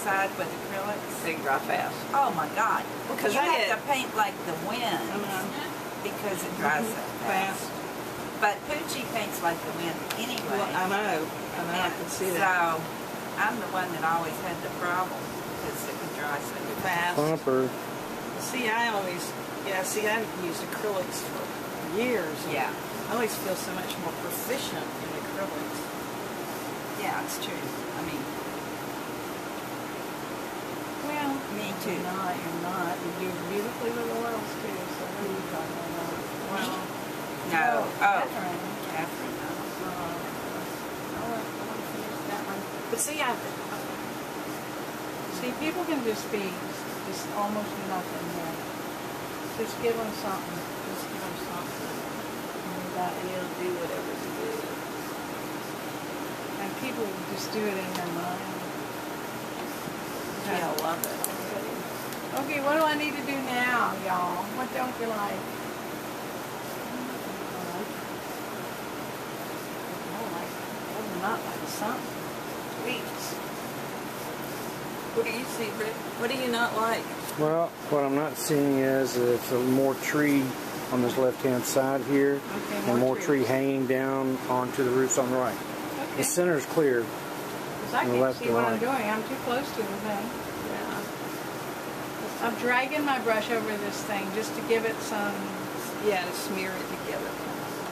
Side with acrylics. They dry fast. Oh my God. Because you I have had- to paint like the wind uh-huh. because it mm-hmm. dries so fast. But Poochie paints like the wind anyway. Well, I know. I know. I can see that. So I'm the one that always had the problem because it would dry so fast. Fast. Bumper. See, I always, yeah, see, I've used acrylics for years. Yeah. I always feel so much more proficient in acrylics. Yeah, it's true. I mean, Me you're too. not, you're not. You do beautifully with oils too, so what are you talking about? Well, No. Oh, Catherine. Catherine. no. Uh, I want, I want to finish that one. but see, I, See, people can just be, just almost nothing there. Just give them something, just give them something. And that he'll do whatever he do. And people just do it in their mind. yeah, I love it. Okay, what do I need to do now, y'all? What don't you like? I don't like, I do not like something. Please. What do you see, Rick? What do you not like? Well, what I'm not seeing is it's a more tree on this left-hand side here, Okay, and more tree hanging down onto the roots on the right. Okay. The center is clear. Because I can't see what I'm doing. I'm too close to the thing. Yeah. I'm dragging my brush over this thing just to give it some, Yeah, to smear it together.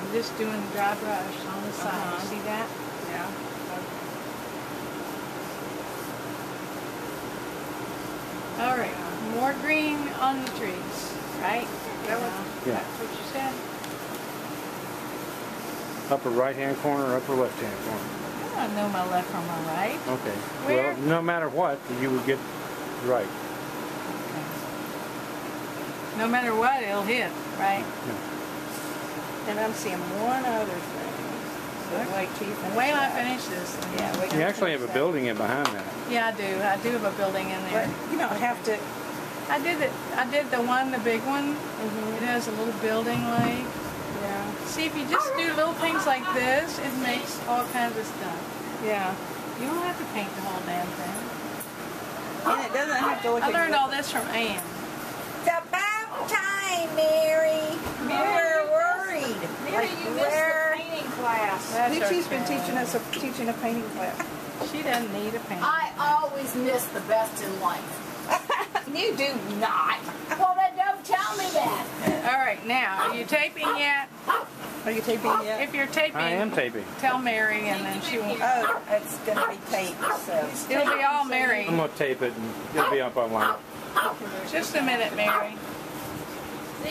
I'm just doing the dry brush on the side. Uh-huh. See that? Yeah. All right, more green on the trees, right? That what, Yeah. That's what you said? Upper right-hand corner, upper left-hand corner. I don't know my left from my right. Okay. Where? Well, no matter what, you would get right. No matter what, it'll hit, right? Yeah. And I'm seeing one other thing. So wait till you finish Wait till I finish this. Yeah, wait till You actually have a building in behind that. Yeah, I do. I do have a building in there. But you don't have to. I did it. I did the one, the big one. Mm -hmm. It has a little building like. Yeah. See, if you just do little things like this, it makes all kinds of stuff. Yeah. You don't have to paint the whole damn thing. And it doesn't have to look. I learned all this from Anne. It's about time, Mary. We're worried. Mary, you missed where- the painting class. That's Lucy's okay. been teaching us a, teaching a painting class. She doesn't need a painting. I always miss the best in life. you do not. Well, then don't tell me that. All right, now, are you taping yet? Are you taping yet? If you're taping, I am taping. tell Mary, and then she will. Oh, it's gonna be taped, so. It'll be all Mary. I'm gonna tape it and it'll be up online. Just a minute, Mary.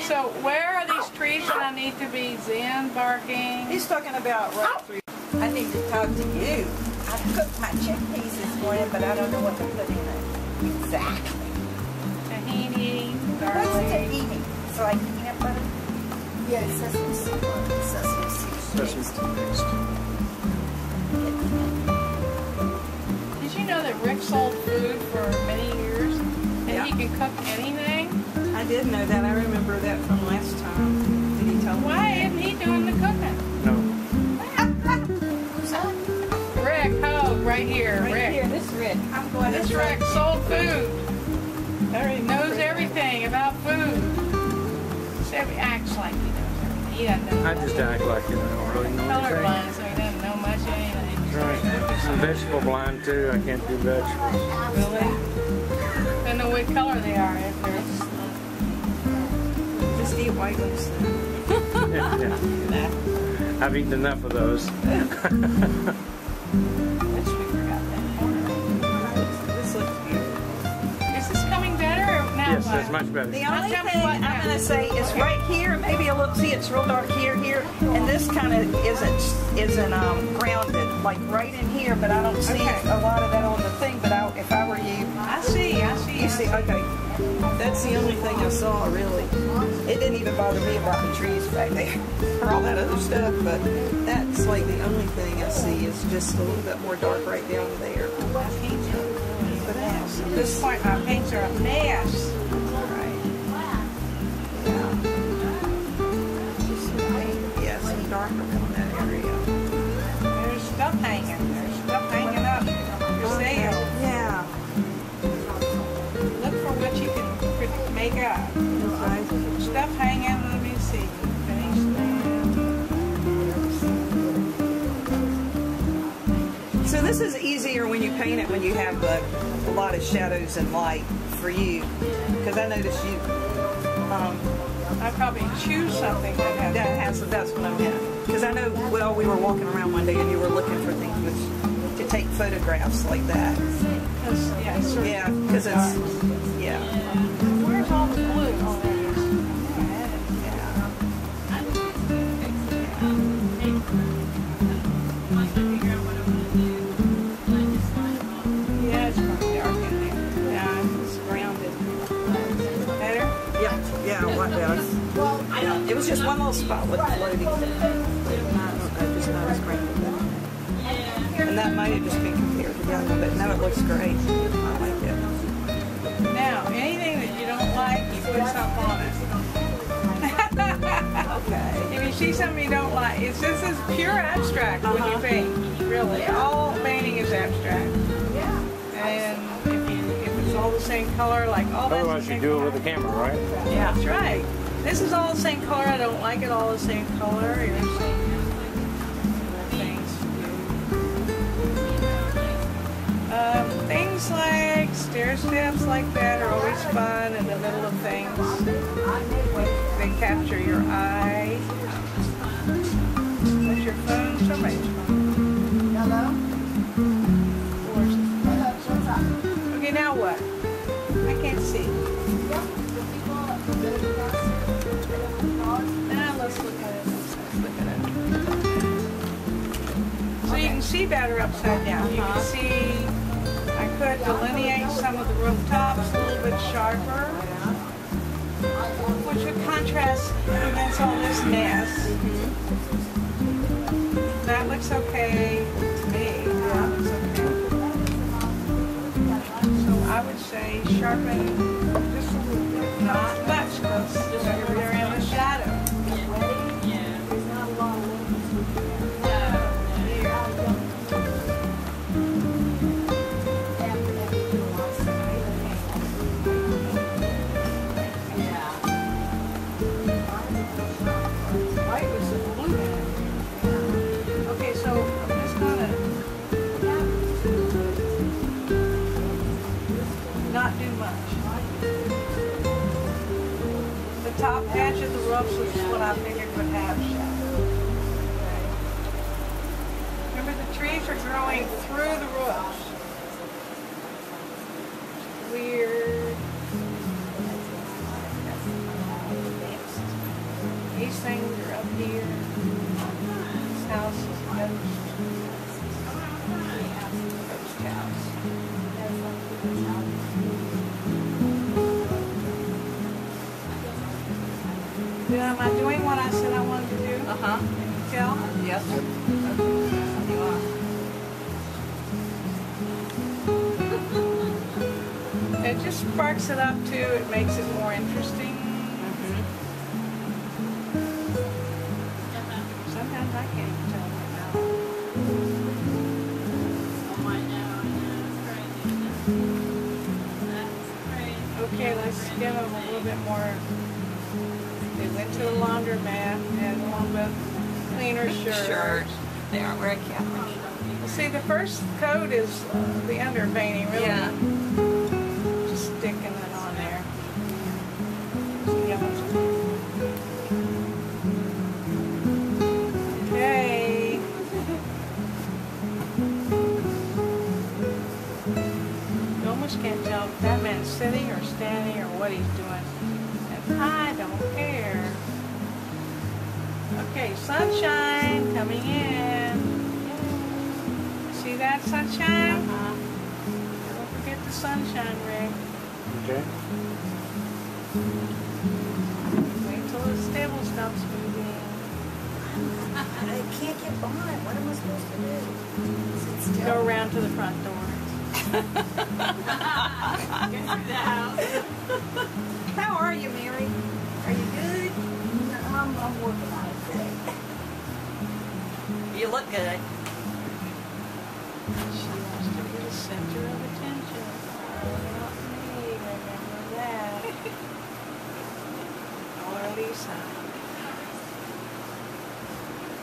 So, where are these trees that I need to be zen barking? He's talking about right oh. through. I need to talk to you. I cooked my chickpeas this morning, but I don't know what to put in it. Exactly. Tahini, What's tahini? So like peanut butter? Yes, sesame seed. Sesame seed. Sesame paste. Did you know that Rick sold food for many years and Yeah. he can cook anything? I did know that. I remember that from last time. Did he tell me? Why isn't he doing the cooking? No. Rick Hogue, right here. Right Rick. here, this Rick. I'm going This to Rick sold food. I already Knows everything about food. Except he acts like he knows everything. He doesn't know. I just act like you know, I don't really know anything. colorblind, so he doesn't know much of anything. Right. I'm vegetable blind too. I can't do vegetables. Really? Don't know what color they are. If they're Just eat white ones. Yeah, yeah. I've eaten enough of those. which we forgot that corner. This looks beautiful. Is this coming better or now? Yes, what? that's much better. The only thing I'm going to say is right here, maybe a little, see it's real dark here, here, and this kind of isn't, isn't um, grounded, like right in here, but I don't see Okay. a lot of that on the thing, but I, if I were you, I see, I see. you see, okay, that's the only thing I saw really. It didn't even bother me about the trees back there, or all that other stuff, but that's like the only thing I see is just a little bit more dark right down there. My paints are But mess. At this point, my paints are a mess. Right. Yeah. Just yeah, some dark around that area. There's stuff hanging. And this is easier when you paint it when you have the, a lot of shadows and light for you. Because I noticed you, um, I probably choose something that has. that has, that's what I meant. Because I know, well, we were walking around one day and you were looking for things which, to take photographs like that. It's Yeah, because it's, yeah. Where's all the Yeah, yeah? Yeah, it was just one little spot with floating. I don't know, just not as great. And that might have just been compared to the other one, but no, it looks great. I like it. Now, anything that you don't like, you put something on it. Okay. If you see something you don't like, it's this is pure abstract when you Uh-huh. paint. Really, all painting is abstract. And same color, like all that's Otherwise, the you same do it with the camera, right? Yeah, that's right. This is all the same color. I don't like it all the same color. Here's some things to. Um, things like stair steps like that are always fun in the middle of things. They capture your eye. That's your phone. Somebody's phone. Hello? Of course. Hello, what's up? Okay, now what? Know. Now let's look at it. Let's look at it. So you can see better upside down. You can uh-huh. see I could delineate some of the rooftops a little bit sharper, which would contrast against all this mess. Mm-hmm. That looks okay say sharpen growing through the roofs. Weird. These things are up here. This house is ghost. Ghost house. Am I doing what I said I wanted to do? Uh-huh. Can you tell? Yes. It just sparks it up too. It makes it more interesting. Sometimes I can't even tell right now. Okay, let's give them a little bit more. They went to the laundromat and a little bit cleaner shirt. Shirt. They aren't wearing cameras. See, the first coat is uh, the underpainting, really. Yeah. Okay. You almost can't tell if that man's sitting or standing or what he's doing. And I don't care. Okay, sunshine coming in. See that sunshine? Uh-huh. Don't forget the sunshine, Rick. Okay. Wait till the stable stops moving. I can't get by. What am I supposed to do? Sit still? Go around to the front door. Get through the house. How are you, Mary? Are you good? I'm, I'm working on it today. You look good. She wants to be the center of attention. Not me, remember that. Or Lisa.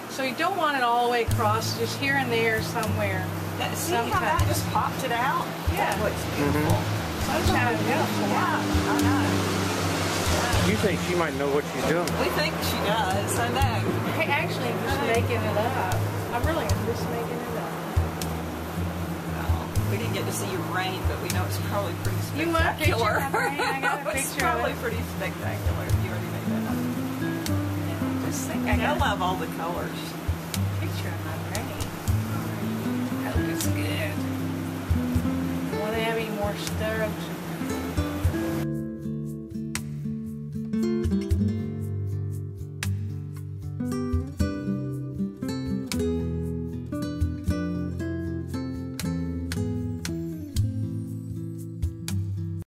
So you don't want it all the way across, just here and there somewhere. That, see how that just popped it out? Yeah. That looks mm-hmm. beautiful. Sunshine helps a lot. Yeah, I know. You think she might know what she's doing? We think she does. I know. Hey, actually, I'm just making it up. I'm really am just making it up. Well, we didn't get to see your rain, but we know it's probably pretty spectacular. You want a picture of my rain? I got a it's picture of probably it. pretty spectacular. I love all the colors. Picture of